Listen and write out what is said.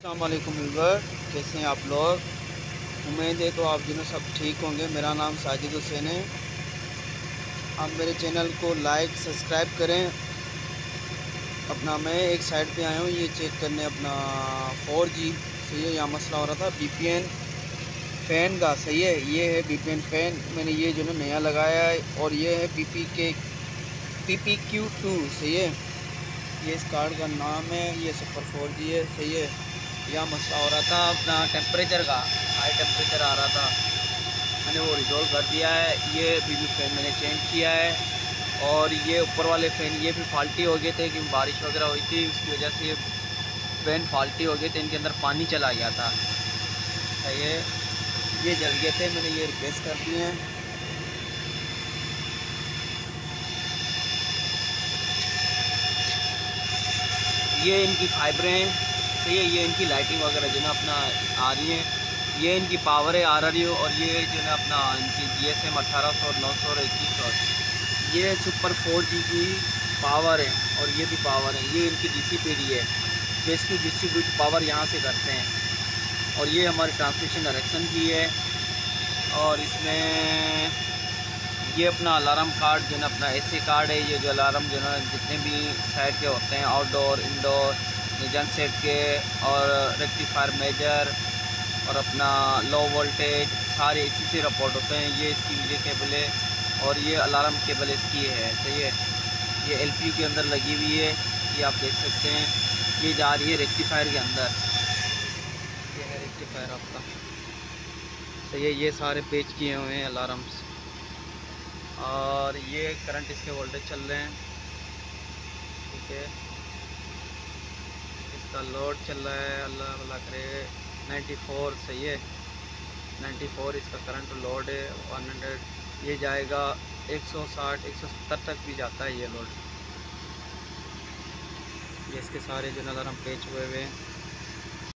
अल्लाम viewer कैसे हैं आप लोग? उम्मीद है तो आप दोनों सब ठीक होंगे। मेरा नाम साजिद हुसैन है। आप मेरे चैनल को लाइक, सब्सक्राइब करें। अपना मैं एक साइड पे आया हूँ, ये चेक करने अपना 4G सही है? यहाँ मसला हो रहा था। वीपीएन फ़ैन का, सही है? ये है वीपीएन फ़ैन। मैंने ये जो है नया लगाया है और ये है पी पी के पी क्यू टू, सही है? ये इस कार्ड का नाम है, ये सुपर फोर जी है, सही है? यह मसला हो रहा था अपना टेम्परेचर का हाई टेम्परेचर आ रहा था। मैंने वो रिजोल्व कर दिया है, ये बिजली फ़ैन मैंने चेंज किया है। और ये ऊपर वाले फ़ैन ये भी फाल्टी हो गए थे कि बारिश वगैरह हुई थी, उसकी वजह से ये फ़ैन फाल्टी हो गए थे, इनके अंदर पानी चला गया था। ये ये जल गए थे, मैंने ये रिप्लेस कर दिए हैं। ये इनकी फाइबरें सही है ये इनकी लाइटिंग वगैरह जो है अपना आ रही है। ये इनकी पावर है, आ रही हो और ये जो है अपना इनकी जी एस एम अट्ठारह सौ नौ सौ और इक्कीस सौ। ये सुपर फोर जी की पावर है और ये भी पावर है। ये इनकी डी सी पी डी है। जो इसकी डिस्ट्रीब्यूट पावर यहाँ से करते हैं। और ये हमारी ट्रांसमिशन डायरेक्शन की है। और इसमें ये अपना अलार्म कार्ड जो है अपना ऐसे कार्ड है। ये जो अलार्म जो है जितने भी साइड के होते हैं आउटडोर इंडोर जन सेट के और रेक्टिफायर मेजर और अपना लो वोल्टेज सारे इसी से रिपोर्ट होते हैं। ये इसकी वीडियो केबल है और ये अलार्म केबल इसकी है, सही है? ये एलपीयू के अंदर लगी हुई है, ये आप देख सकते हैं। ये जा रही है रेक्टिफायर के अंदर। ये है रेक्टिफायर आपका। सही है, ये सारे पेज किए हुए हैं अलार्म्स और ये करंट इसके वोल्टेज चल रहे हैं। ठीक है। इसका लोड चल रहा है, अल्लाह अल्लाह करे। 94 सही है। 94 इसका करंट लोड है 100 ये जाएगा 160 170 तक भी जाता है ये लोड ये इसके सारे जो नज़र हम पेच हुए हुए हैं।